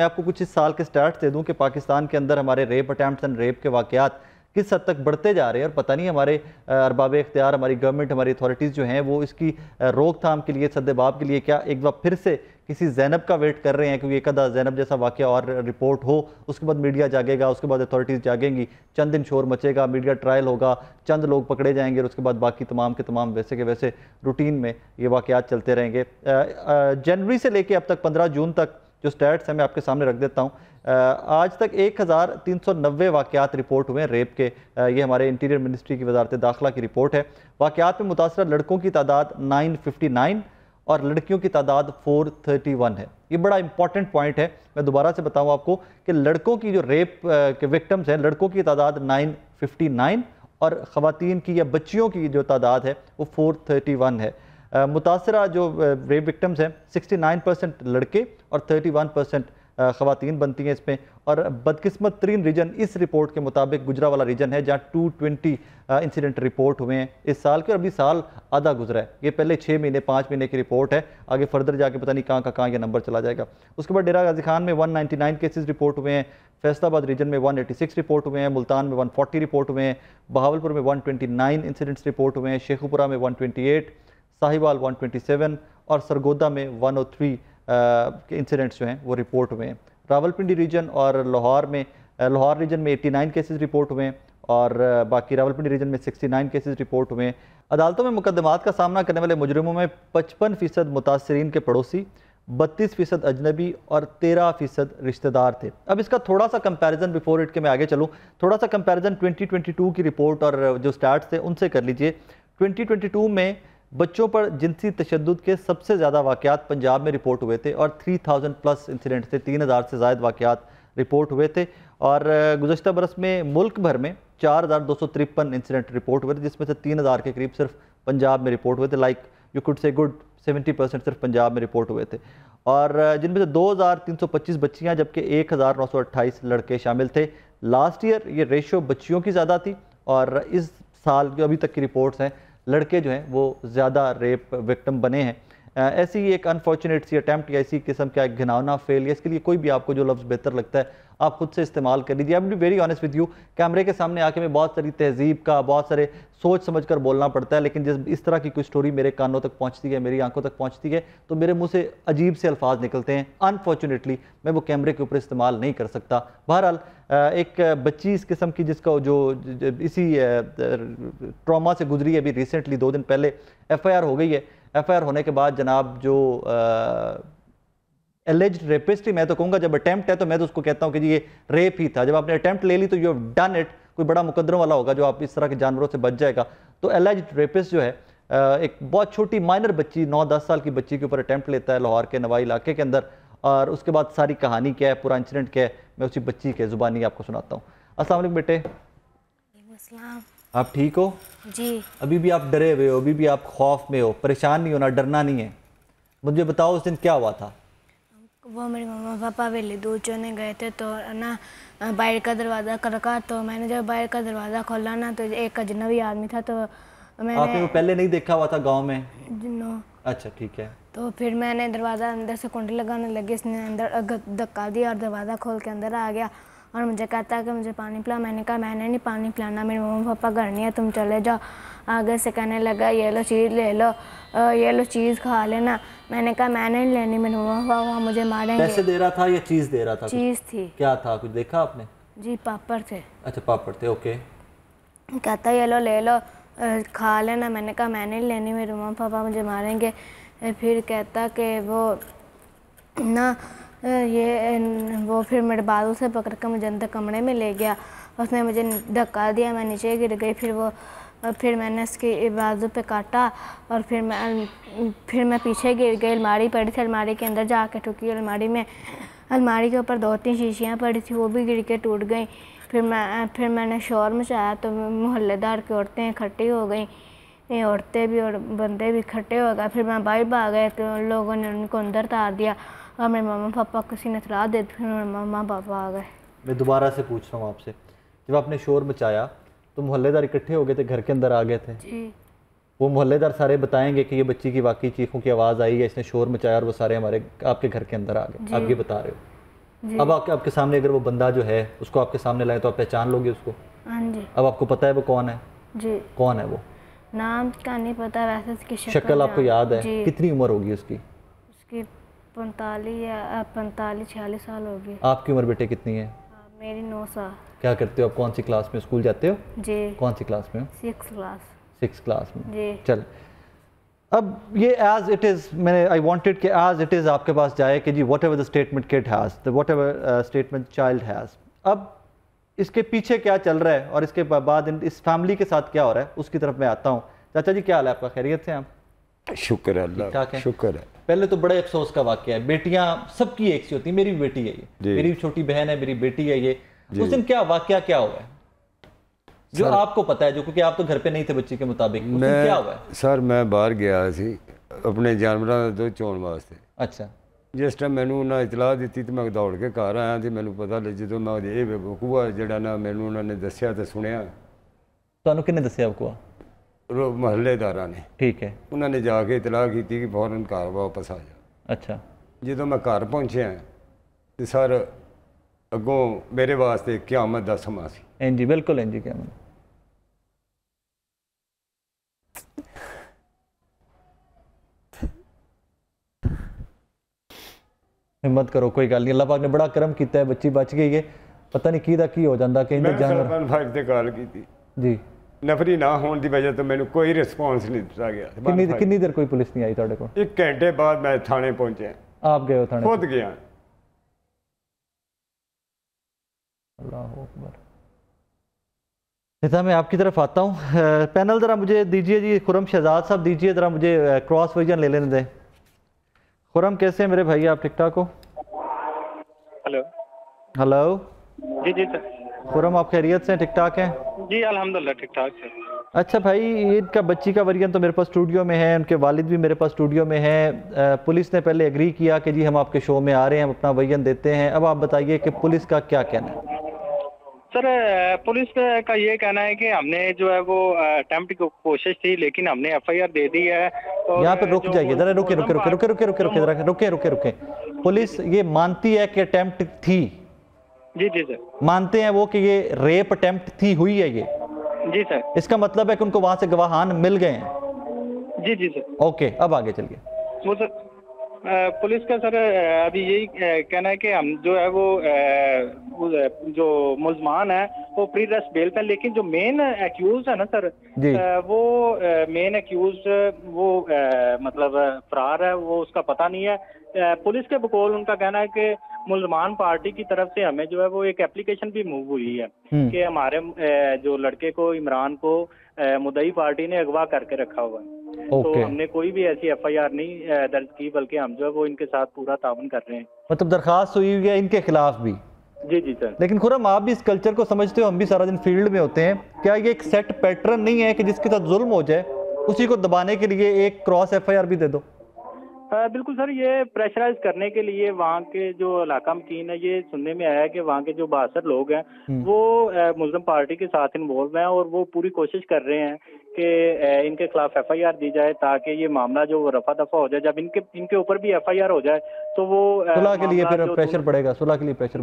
मैं आपको कुछ इस साल के स्टार्ट दे दूँ कि पाकिस्तान के अंदर हमारे रेप अटैम्प्ट एंड रेप के वाक़ात किस हद तक बढ़ते जा रहे हैं और पता नहीं हमारे अरबाब इख्तियार, हमारी गवर्नमेंट हमारी अथॉरिटीज़ जो हैं, वो इसकी रोकथाम के लिए सदबाब के लिए क्या एक बार फिर से किसी जैनब का वेट कर रहे हैं क्योंकि एक अदा जैनब जैसा वाक्य और रिपोर्ट हो, उसके बाद मीडिया जागेगा, उसके बाद अथॉरिटीज़ जागेंगी, चंद दिन शोर मचेगा मीडिया ट्रायल होगा, चंद लोग पकड़े जाएँगे और उसके बाद बाकी तमाम के तमाम वैसे के वैसे रूटीन में ये वाक़ात चलते रहेंगे। जनवरी से लेकर अब तक पंद्रह जून तक जो स्टैट्स हैं, मैं आपके सामने रख देता हूँ। आज तक एक हज़ार तीन सौ नब्बे वाक़ात रिपोर्ट हुए हैं रेप के। ये हमारे इंटीरियर मिनिस्ट्री की वजारत दाखिला की रिपोर्ट है। वाक़ात में मुतासर लड़कों की तादाद नाइन फिफ्टी नाइन और लड़कियों की तादाद 431 है। ये बड़ा इंपॉर्टेंट पॉइंट है। मैं दोबारा से बताऊँ आपको कि लड़कों की जो रेप के विक्टम्स हैं, लड़कों की तादाद 959 और ख़वान की या बच्चियों की जो तादाद है, वो 431 है। मुतासरा जो रेप विक्टम्स हैं 69 परसेंट लड़के और 31 परसेंट ख़वान बनती हैं इसमें। और बदकिस्मत तरीन रीजन इस रिपोर्ट के मुताबिक गुजरा वाला रीजन है, जहाँ 220 इंसिडेंट रिपोर्ट हुए हैं इस साल के और अभी साल आधा गुजरा है। ये पहले छः महीने, पाँच महीने की रिपोर्ट है। आगे फर्दर जाके पता नहीं कहाँ का कहाँ यह नंबर चला जाएगा। उसके बाद डेरा गाजी खान में 199 केसेस रिपोर्ट हुए हैं, फैसलाबाद रीजन में 186 रिपोर्ट हुए हैं, मुल्तान में 140 रिपोर्ट हुए हैं, बहावलपुर में 129 इंसिडेंट्स रिपोर्ट हुए हैं, शेखुपुरा में 128 साहिवाल 127 और सरगोदा में 103 के इंसिडेंट्स जो हैं, वो रिपोर्ट हुए हैं। रावलपिंडी रीजन और लाहौर में लाहौर रीजन में 89 केसेस रिपोर्ट हुए हैं और बाकी रावलपिंडी रीजन में 69 केसेस रिपोर्ट हुए हैं। अदालतों में मुकदमात का सामना करने वाले मुजरमों में पचपन फ़ीसद मुतासरीन के पड़ोसी, बत्तीस फ़ीसद अजनबी और तेरह फ़ीसद रिश्तेदार थे। अब इसका थोड़ा सा कंपैरिजन बिफोर इट के मैं आगे चलूँ। थोड़ा सा कंपैरिजन 2022 की रिपोर्ट और जो स्टार्ट थे, उनसे कर लीजिए। 2022 में बच्चों पर जिनसी तशद के सबसे ज़्यादा वाक़ात पंजाब में रिपोर्ट हुए थे और 3000 प्लस इंसिडेंट थे, तीन हज़ार से ज़ायद वाक़ात रिपोर्ट हुए थे। और गुजशत बरस में मुल्क भर में चार हज़ार दो सौ तिरपन इंसिडेंट रिपोर्ट हुए थे, जिसमें से तीन हज़ार के करीब सिर्फ़ पंजाब में रिपोर्ट हुए थे। Like, you could say good seventy percent सिर्फ़ पंजाब में रिपोर्ट हुए थे। और जिनमें से दो हज़ार तीन सौ पच्चीस बच्चियाँ, जबकि एक हज़ार नौ सौ अट्ठाईस लड़के शामिल थे। लास्ट ईयर ये रेशो बच्चियों की ज़्यादा थी और इस साल जो अभी तक की रिपोर्ट्स हैं लड़के जो हैं वो ज़्यादा रेप विक्टम बने हैं। ऐसी एक अनफॉर्चुनेट सी अटैम्प्ट या ऐसी किस्म का एक घिनौना फेल या इसके लिए कोई भी आपको जो लफ्ज़ बेहतर लगता है, आप खुद से इस्तेमाल कर लीजिए। I be very honest with you कैमरे के सामने आके मैं बहुत सारी तहजीब का, बहुत सारे सोच समझ कर बोलना पड़ता है, लेकिन जिस, इस तरह की कोई स्टोरी मेरे कानों तक पहुँचती है, मेरी आँखों तक पहुँचती है तो मेरे मुँह से अजीब से अल्फाज निकलते हैं। अनफॉर्चुनेटली मैं वो कैमरे के ऊपर इस्तेमाल नहीं कर सकता। बहरहाल एक बच्ची इस किस्म की जिसका जो इसी ट्रामा से गुजरी है, अभी रिसेंटली दो दिन पहले एफआईआर हो गई है। एफ़ होने के बाद जनाब जो एलेज रेपिस्ट ही मैं तो कहूँगा जब अटैम्प्ट है तो मैं तो उसको कहता हूँ कि जी ये रेप ही था। जब आपने अटैम्प्ट ले ली तो यू डन इट कोई बड़ा मुकदरों वाला होगा जो आप इस तरह के जानवरों से बच जाएगा। तो एलेज रेपिस्ट जो है एक बहुत छोटी माइनर बच्ची, नौ दस साल की बच्ची के ऊपर अटैम्प्ट लेता है लाहौर के, नवाई इलाके के अंदर। और उसके बाद सारी कहानी क्या है, पूरा इंसिडेंट क्या है, मैं उसी बच्ची के ज़ुबानी आपको सुनाता हूँ। असल बेटे। आप ठीक हो? जी। अभी भी आप डरे हुए हो अभी भी आप खौफ में हो परेशान नहीं होना डरना नहीं है। मुझे बताओ उस दिन क्या हुआ था? वो मेरे मम्मा पापा वेले दूध चोने गए थे तो ना बाहर का दरवाज़ा खड़का तो मैंने जब बाहर का दरवाज़ा खोला ना तो एक अजनबी आदमी था तो मैंने आपने वो पहले नहीं देखा हुआ था गाँव में? नो। अच्छा ठीक है। तो फिर मैंने दरवाज़ा अंदर से कुंडी लगाने लगी इसने अंदर धक्का दिया और दरवाज़ा खोल के अंदर आ गया। और मुझे कहता है कि मुझे पानी पिला मैंने कहा मैंने नहीं पानी पिलाना मेरे मम्मा पापा घर नहीं है तुम चले जाओ। आगे से कहने लगा ये लो चीज़ ले लो ये लो चीज़ खा लेना। मैंने कहा मैंने नहीं लेनी मेरे मम्मा पापा मुझे मारेंगे। पैसे दे रहा था या चीज़ दे रहा था चीज़ थी। क्या था? कुछ देखा आपने? जी पापड़ थे। अच्छा पापड़ थे ओके। कहता ये लो ले लो खा लेना। मैंने कहा मैंने नहीं लेनी मेरे मम्मी पापा मुझे मारेंगे। फिर कहता कि वो ना ये वो फिर मेरे बालों से पकड़ कर मुझे अंदर कमरे में ले गया। उसने मुझे धक्का दिया, मैं नीचे गिर गई। फिर वो फिर मैंने उसके बाजू पे काटा और फिर मैं फिर मैं पीछे गिर गई। अलमारी पड़ी थी, अलमारी के अंदर जाके ठुकी। अलमारी में, अलमारी के ऊपर दो तीन शीशियाँ पड़ी थी, वो भी गिर के टूट गई। फिर मैं फिर मैंने शोर मचाया तो मोहल्लेदार की औरतें इकट्ठी हो गई। औरतें भी और बंदे भी इकट्ठे हो गए। फिर मैं बाहर भाग गए तो लोगों ने उनको अंदर तार दिया। और मेरे मम्मा पापा किसी ने सलाह दे फिर मेरे मम्मा पापा आ गए। मैं दोबारा से पूछ रहा हूँ आपसे जब आपने शोर मचाया तो मोहल्लेदार इकट्ठे हो गए थे घर के अंदर आ गए थे? जी। वो मोहल्लेदार सारे बताएँगे कि ये बच्ची की वाकई चीखों की आवाज़ आई है इसने शोर मचाया और वो सारे हमारे आपके घर के अंदर आ गए आप ये बता रहे हो? अब आप, आपके सामने अगर वो बंदा जो है उसको आपके सामने लाए तो आप पहचान लोगे उसको? हाँ जी। अब आपको पता है वो कौन है? जी। कौन है वो? नाम का नहीं पता वैसे उसकी शक्ल आपको याद है? कितनी उम्र होगी उसकी? उसकी पैंतालीस या पैंतालीस छियालीस साल होगी आपकी उम्र बेटे कितनी है? हाँ, मेरी नौ साल। क्या करते हो आप? कौन सी क्लास में? स्कूल जाते हो? जी। कौन सी क्लास में सिक्स क्लास। सिक्स क्लास में। जी। चल। अब ये एज इट इज़ मैंने आई वांटेड कि एज इट इज़ आपके पास जाए कि जी whatever the statement kid has whatever statement child has अब इसके पीछे क्या चल रहा है और इसके बाद इस फैमिली के साथ क्या हो रहा है उसकी तरफ़ मैं आता हूँ। चाचा जी क्या हाल है? आपका? खैरियत से आप? शुक्र है अल्लाह है। शुक्र है। पहले तो बड़े अफसोस का वाक्य है बेटियां सबकी एक सी होती है मेरी भी बेटी है ये जी। मेरी भी छोटी बहन है मेरी बेटी है ये जी। उस दिन क्या वाक्य क्या हुआ है जो आपको पता है जो क्योंकि आप तो घर पे नहीं थे बच्ची के मुताबिक उस दिन क्या हुआ है ਮੈਂ ਸਰ ਮੈਂ ਬਾਹਰ ਗਿਆ ਸੀ ਆਪਣੇ ਜਾਨਵਰਾਂ ਦਾ ਦੁੱਧ ਚੋਣ ਵਾਸਤੇ अच्छा ਜਿਸ ਟਾਈਮ ਮੈਨੂੰ ਉਹਨਾਂ ਇਤਲਾਹ ਦਿੱਤੀ ਤੇ ਮੈਂ ਦੌੜ ਕੇ ਘਰ ਆਇਆ ਤੇ ਮੈਨੂੰ ਪਤਾ ਲੱਗ ਜਦੋਂ ਮੈਂ ਇਹ ਬਕੂਆ ਜਿਹੜਾ ਨਾ ਮੈਨੂੰ ਉਹਨਾਂ ਨੇ ਦੱਸਿਆ ਤੇ ਸੁਣਿਆ ਤੁਹਾਨੂੰ ਕਿੰਨੇ ਦੱਸਿਆ ਆਪਕੋ ਮਹੱਲੇਦਾਰਾਂ ਨੇ। ਠੀਕ ਹੈ। ਉਹਨਾਂ ਨੇ ਜਾ ਕੇ ਇਤਲਾਹ ਕੀਤੀ ਕਿ ਫੌਰਨ ਘਰ ਵਾਪਸ ਆ ਜਾ। ਅੱਛਾ। ਜਦੋਂ ਮੈਂ ਘਰ ਪਹੁੰਚਿਆ ਤੇ ਸਰ ਅੱਗੋਂ ਮੇਰੇ ਵਾਸਤੇ ਕਿਆਮਤ ਦਾ ਸਮਾਂ ਸੀ। ਇੰਜੀ ਬਿਲਕੁਲ ਇੰਜੀ ਕਿਆਮਤ। ਹਿੰਮਤ ਕਰੋ ਕੋਈ ਗੱਲ ਨਹੀਂ। ਅੱਲਾਹ ਪਾਕ ਨੇ ਬੜਾ ਕਰਮ ਕੀਤਾ ਹੈ ਬੱਚੀ ਬਚ ਗਈ ਹੈ। ਪਤਾ ਨਹੀਂ ਕੀ ਦਾ ਕੀ ਹੋ ਜਾਂਦਾ ਕਿ ਜਾਨਵਰ ਮੈਂ ਸਰਪੰਚ ਭਾਈ ਕਾਲ ਕੀਤੀ। ਜੀ। ਨਫਰੀ ਨਾ ਹੋਣ ਦੀ ਵਜ੍ਹਾ ਤੋਂ ਮੈਨੂੰ ਕੋਈ ਰਿਸਪੌਂਸ ਨਹੀਂ ਦਿੱਤਾ ਗਿਆ किन्नी किन्नी देर कोई पुलिस नहीं आई थोड़े को ਇੱਕ ਘੰਟੇ ਬਾਅਦ ਮੈਂ ਥਾਣੇ ਪਹੁੰਚਿਆ आप गए हो थाने ਖੁਦ ਗਿਆ अल्लाह अकबर नेता मैं आपकी तरफ आता हूँ अ, पैनल ज़रा मुझे दीजिए जी खुरम शहजाद साहब दीजिए ज़रा मुझे अ, क्रॉस वर्जन ले लेने दें खुरम कैसे हैं मेरे भाई आप ठीक ठाक हो हेलो हेलो जी जी सर खुरम आप खैरियत से ठीक ठाक हैं? जी अल्हम्दुलिल्लाह ठीक ठाक है। अच्छा भाई इनका बच्ची का वरियन तो मेरे पास स्टूडियो में है उनके वालिद भी मेरे पास स्टूडियो में है। पुलिस ने पहले एग्री किया कि जी हम आपके शो में आ रहे हैं हम अपना वर्जन देते हैं। अब आप बताइए कि पुलिस का क्या कहना है? सर पुलिस का ये कहना है कि हमने जो है वो अटेम्प्ट की कोशिश थी लेकिन हमने एफआईआर दे दी है और यहाँ पे रुक जाइए जरा रुके रुके रुके रुके रुके रुके रुके रुके रुके रुके पुलिस ये मानती है कि अटेम्प्ट थी जी जी सर। मानते हैं वो कि ये रेप अटेम्प्ट थी हुई है ये? जी सर। इसका मतलब है कि उनको वहाँ से गवाहान मिल गए हैं? जी जी सर। ओके अब आगे चलिए। वो सर पुलिस का सर अभी यही कहना है कि हम जो है वो जो मुलजमान है वो प्री रेस्ट बेल पे लेकिन जो मेन एक्यूज है ना सर जी। वो मेन एक्यूज वो मतलब फरार है वो उसका पता नहीं है पुलिस के बकौल उनका कहना है कि मुलजमान पार्टी की तरफ़ से हमें जो है वो एक एप्लीकेशन भी मूव हुई है हम्म। कि हमारे जो लड़के को इमरान को मुदई पार्टी ने अगवा करके रखा हुआ है। तो हमने कोई भी ऐसी एफआईआर नहीं दर्ज की बल्कि हम जो है वो इनके साथ पूरा ताउन कर रहे हैं। मतलब दरखास्त हुई हुई है इनके खिलाफ भी? जी जी सर। लेकिन खुरम आप भी इस कल्चर को समझते हो हम भी सारा दिन फ़ील्ड में होते हैं। क्या ये एक सेट पैटर्न नहीं है कि जिसके साथ जुल्म हो जाए उसी को दबाने के लिए एक क्रॉस एफआईआर भी दे दो? बिल्कुल सर ये प्रेशराइज करने के लिए वहाँ के जो इलाका मकीन है ये सुनने में आया है कि वहाँ के जो बासर लोग हैं वो अ, मुस्लिम पार्टी के साथ इन्वॉल्व हैं और वो पूरी कोशिश कर रहे हैं कि इनके खिलाफ एफआईआर दी जाए ताकि ये मामला जो रफा दफ़ा हो जाए जब इनके इनके ऊपर भी एफआईआर हो जाए तो वो सुलह के लिए फिर प्रेशर पड़ेगा सुलह के लिए प्रेशर